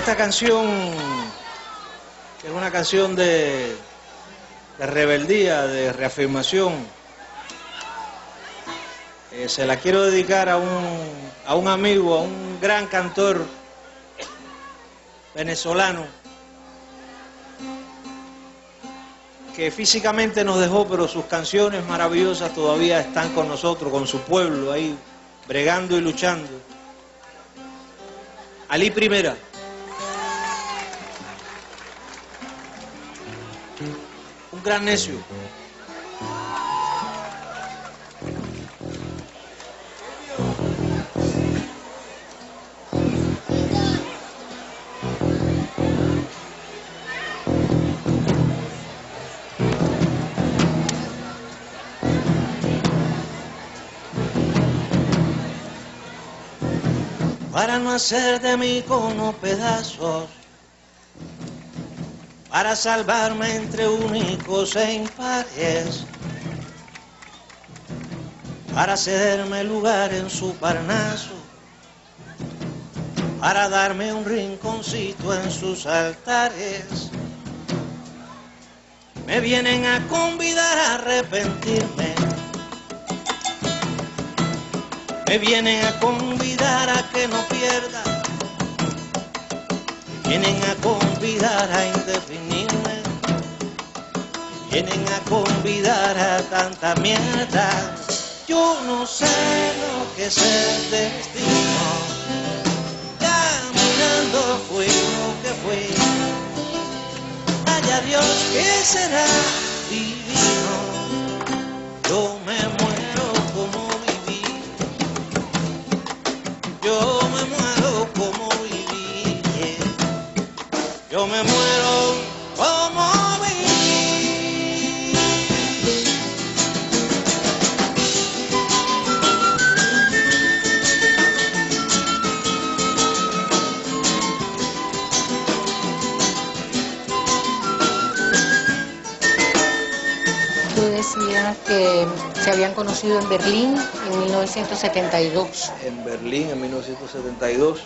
Esta canción, es una canción de, de rebeldía, de reafirmación, eh, se la quiero dedicar a un, a un amigo, a un gran cantor venezolano, que físicamente nos dejó, pero sus canciones maravillosas todavía están con nosotros, con su pueblo ahí, bregando y luchando. Ali Primera. Un gran necio. para no hacer de mí como pedazos, para salvarme entre únicos e impares, para cederme lugar en su parnaso, para darme un rinconcito en sus altares. Me vienen a convidar a arrepentirme me vienen a convidar a que no pierda, vienen a convidar a indefinirme, vienen a convidar a tanta mierda. Yo no sé lo que es el destino, caminando fui lo que fui. Haya Dios que será divino, yo me muero como yo me muero Yo me muero como viví. Decías que se habían conocido en Berlín en 1972. En Berlín en 1972.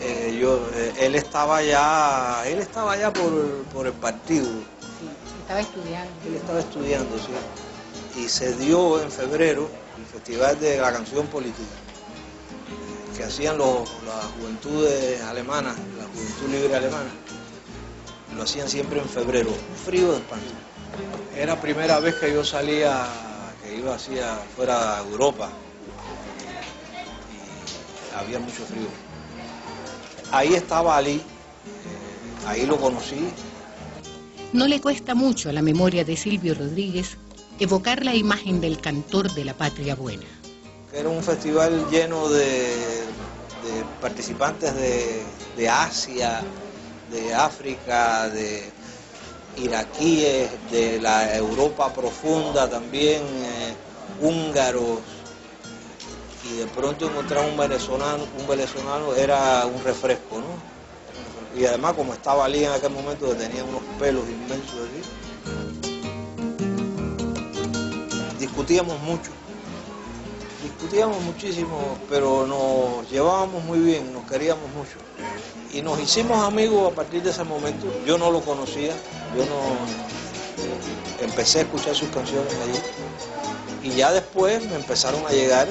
Eh, yo, eh, él estaba ya, él estaba ya por, por el partido, Sí, estaba estudiando. él estaba estudiando, sí. Y se dio en febrero el Festival de la Canción Política, que hacían los, las juventudes alemanas, la Juventud Libre Alemana. Lo hacían siempre en febrero, frío de espanto. Era primera vez que yo salía, que iba hacia fuera de Europa. Y había mucho frío. Ahí estaba Ali, ahí lo conocí, No le cuesta mucho a la memoria de Silvio Rodríguez evocar la imagen del cantor de la patria buena. Era un festival lleno de, de participantes de, de Asia, de África, de iraquíes, de la Europa profunda también, eh, húngaros. Y de pronto encontrar un venezolano, un venezolano era un refresco, ¿no? Y además como estaba Ali en aquel momento que tenía unos pelos inmensos así, discutíamos mucho discutíamos muchísimo, pero nos llevábamos muy bien, nos queríamos mucho. Y nos hicimos amigos a partir de ese momento. Yo no lo conocía, yo no empecé a escuchar sus canciones allí. Y ya después me empezaron a llegar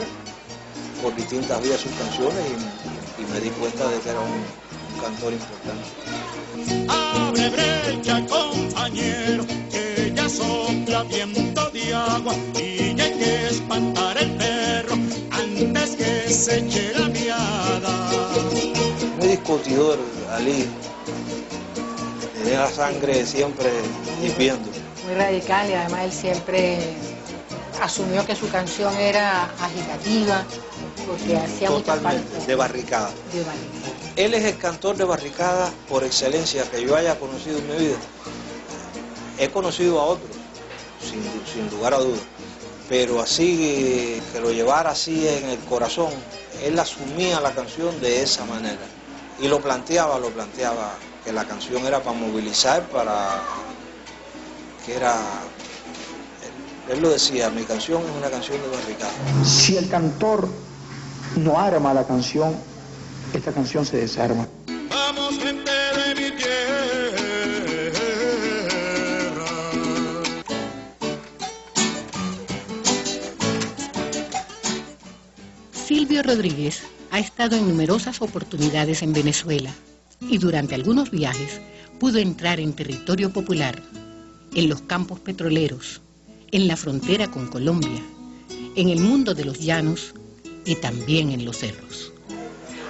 por distintas vías sus canciones y, y me di cuenta de que era un, un cantor importante. Abre brecha, compañero, que ya sopla viento de agua y hay que espantar el perro antes que se eche la miada. Muy discutidor, Ali. Tenía la sangre siempre hirviendo. Muy radical y además él siempre asumió que su canción era agitativa porque hacía Totalmente, de barricada. de barricada. Él es el cantor de barricada por excelencia que yo haya conocido en mi vida. He conocido a otros, sin, sin lugar a dudas, pero así que lo llevara así en el corazón, él asumía la canción de esa manera y lo planteaba, lo planteaba que la canción era para movilizar, para que era, él, él lo decía, mi canción es una canción de barricada. Si el cantor no arma la canción, esta canción se desarma. Vamos gente de mi tierra. Silvio Rodríguez ha estado en numerosas oportunidades en Venezuela y durante algunos viajes pudo entrar en territorio popular, en los campos petroleros, en la frontera con Colombia, en el mundo de los llanos y también en los cerros.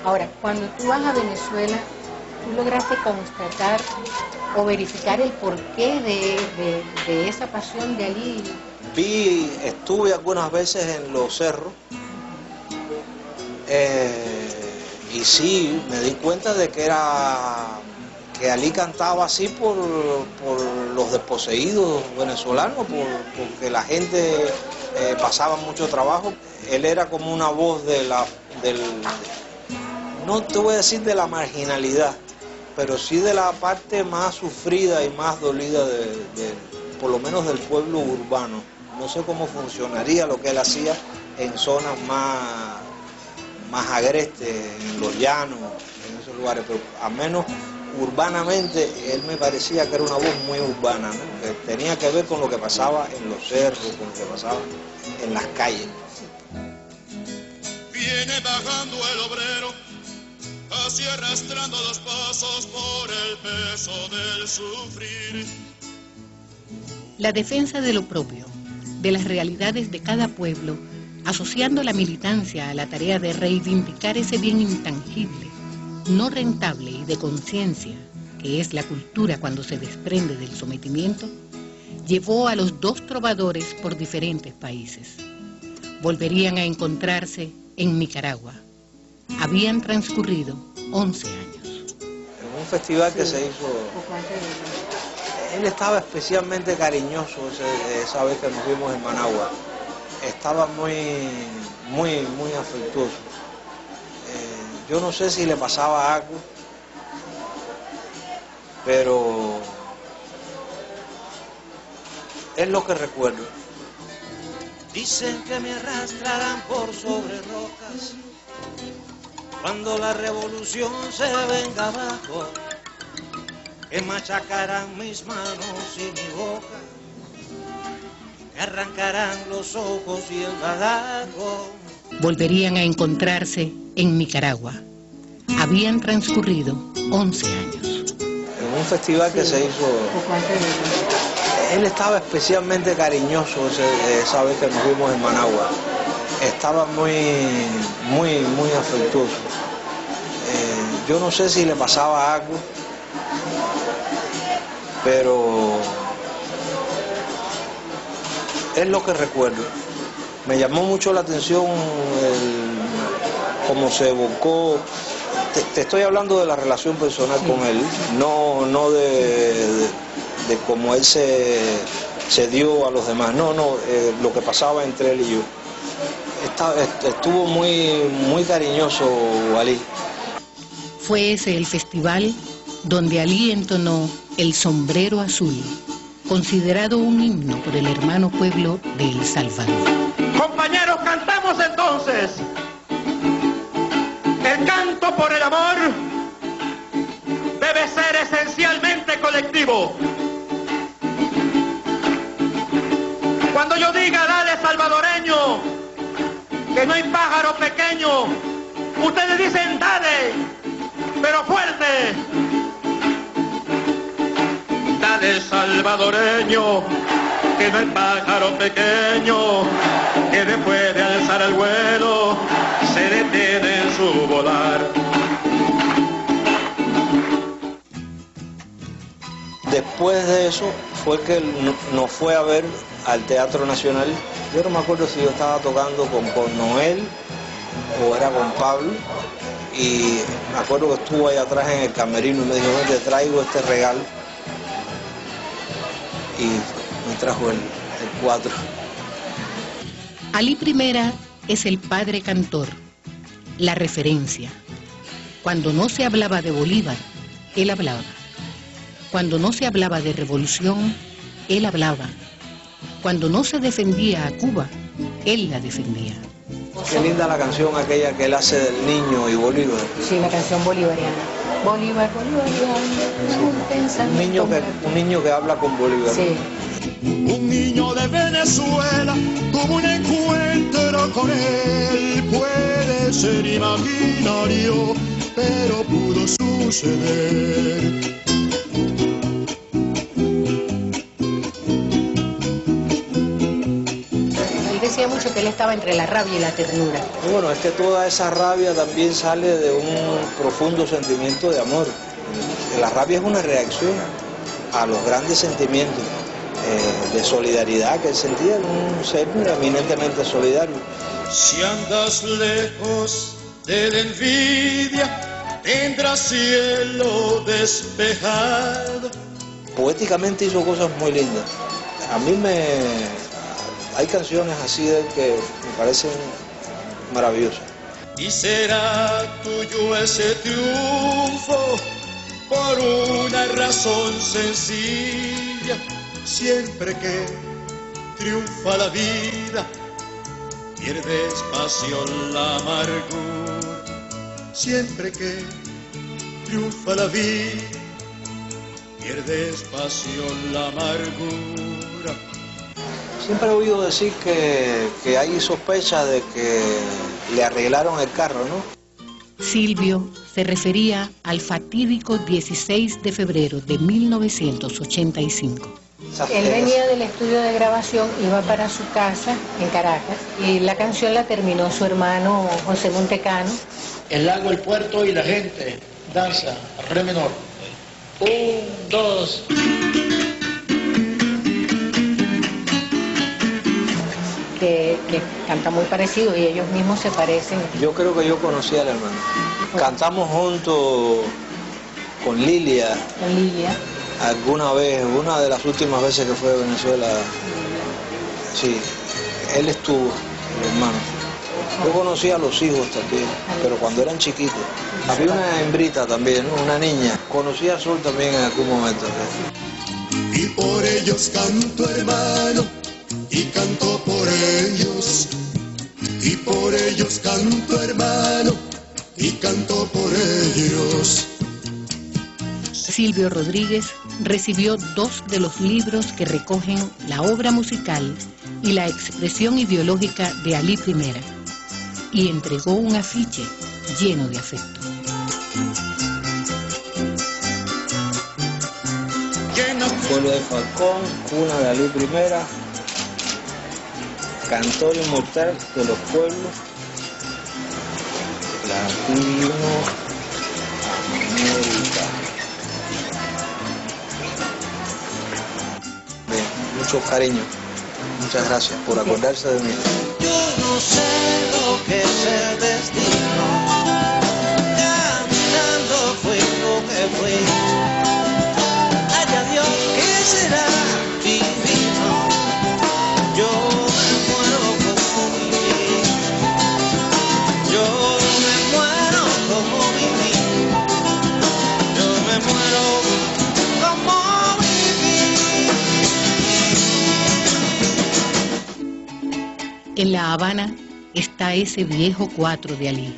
Ahora, cuando tú vas a Venezuela, tú lograste constatar o verificar el porqué de, esa pasión de allí. Vi, estuve algunas veces en los cerros eh, y sí, me di cuenta de que era que Ali cantaba así por, los desposeídos venezolanos, porque la gente eh, pasaba mucho trabajo. Él era como una voz de la, del, no te voy a decir de la marginalidad, pero sí de la parte más sufrida y más dolida, de, por lo menos del pueblo urbano. No sé cómo funcionaría lo que él hacía en zonas más, más agrestes, en los llanos, en esos lugares, pero al menos urbanamente él me parecía que era una voz muy urbana, que tenía que ver con lo que pasaba en los cerros, con lo que pasaba en las calles. Viene bajando el obrero, así arrastrando los pasos por el peso del sufrir. La defensa de lo propio, de las realidades de cada pueblo, asociando la militancia a la tarea de reivindicar ese bien intangible no rentable y de conciencia, que es la cultura cuando se desprende del sometimiento, llevó a los dos trovadores por diferentes países. Volverían a encontrarse en Nicaragua. Habían transcurrido 11 años. En un festival que se hizo... Él estaba especialmente cariñoso esa vez que nos vimos en Managua. Estaba muy, muy, muy afectuoso yo no sé si le pasaba algo, pero es lo que recuerdo. Dicen que me arrastrarán por sobre rocas cuando la revolución se venga abajo, que machacarán mis manos y mi boca, que arrancarán los ojos y el badago volverían a encontrarse en Nicaragua. Habían transcurrido 11 años. En un festival que se hizo, él estaba especialmente cariñoso esa vez que nos vimos en Managua. Estaba muy, muy, muy afectuoso. Eh, yo no sé si le pasaba algo, pero es lo que recuerdo. Me llamó mucho la atención cómo se evocó. Te, estoy hablando de la relación personal con él, no, no de, cómo él se, dio a los demás, no, no, eh, lo que pasaba entre él y yo. estuvo muy, muy cariñoso Ali. Fue ese el festival donde Ali entonó el sombrero azul, considerado un himno por el hermano pueblo de El Salvador. Compañeros, cantamos entonces. Canto por el amor debe ser esencialmente colectivo. Cuando yo diga dale salvadoreño, que no hay pájaro pequeño, ustedes dicen dale, pero fuerte. Dale salvadoreño que no hay pájaro pequeño que después de alzar el vuelo se detiene en su volar. Después de eso fue que nos fue a ver al Teatro Nacional. Yo no me acuerdo si yo estaba tocando con, con Noel o era con Pablo. Y me acuerdo que estuvo ahí atrás en el camerino y me dijo, te traigo este regalo. Y trajo el, el cuadro. Ali Primera es el padre cantor, la referencia. Cuando no se hablaba de Bolívar, él hablaba. Cuando no se hablaba de revolución, él hablaba. Cuando no se defendía a Cuba, él la defendía. Qué linda la canción aquella que él hace del niño y Bolívar. Sí, la canción bolivariana. Bolívar, Bolívar, un, niño que, un niño que habla con Bolívar. Sí. Un niño de Venezuela tuvo un encuentro con él, puede ser imaginario, pero pudo suceder. Él decía mucho que él estaba entre la rabia y la ternura. Bueno, es que toda esa rabia también sale de un profundo sentimiento de amor. La rabia es una reacción a los grandes sentimientos eh, de solidaridad que él sentía, un ser eminentemente solidario. Si andas lejos de la envidia, tendrás cielo despejado. Poéticamente hizo cosas muy lindas. A mí me... Hay canciones así de que me parecen maravillosas. Y será tuyo ese triunfo por una razón sencilla. Siempre que triunfa la vida, pierde espacio la amargura. Siempre que triunfa la vida, pierde espacio la amargura. Siempre he oído decir que, que hay sospecha de que le arreglaron el carro, ¿no? Silvio se refería al fatídico 16 de febrero de 1985. Él venía del estudio de grabación, iba para su casa en Caracas y la canción la terminó su hermano José Montecano. el lago, el puerto y la gente. Danza, re menor. Un, dos. Que, que canta muy parecido y ellos mismos se parecen. Yo creo que yo conocí al hermano. Cantamos juntos con Lilia Con Lilia, alguna vez, una de las últimas veces que fue a Venezuela. Sí, él estuvo, mi hermano. Yo conocí a los hijos también, pero cuando eran chiquitos. Había una hembrita también, una niña. Conocí a Sol también en algún momento. Y por ellos canto hermano, y canto por ellos. Y por ellos canto hermano, y canto por ellos. Silvio Rodríguez recibió dos de los libros que recogen la obra musical y la expresión ideológica de Ali I y entregó un afiche lleno de afecto. Pueblo de Falcón, cuna de Ali Primera, cantor inmortal de los pueblos, Latino mucho cariño, muchas gracias por acordarse de mí. Yo no sé lo que es destino. Está ese viejo cuatro de Ali.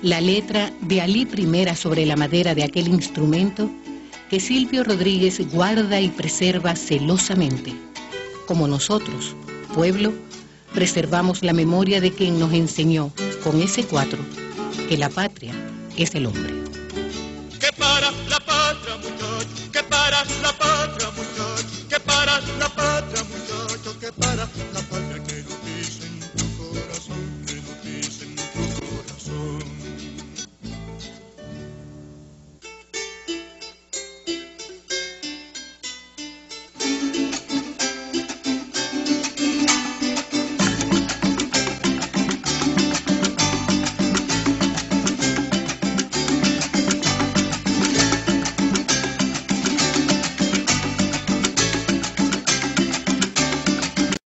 La letra de Ali I sobre la madera de aquel instrumento que Silvio Rodríguez guarda y preserva celosamente. Como nosotros, pueblo, preservamos la memoria de quien nos enseñó con ese cuatro que la patria es el hombre. que para la patria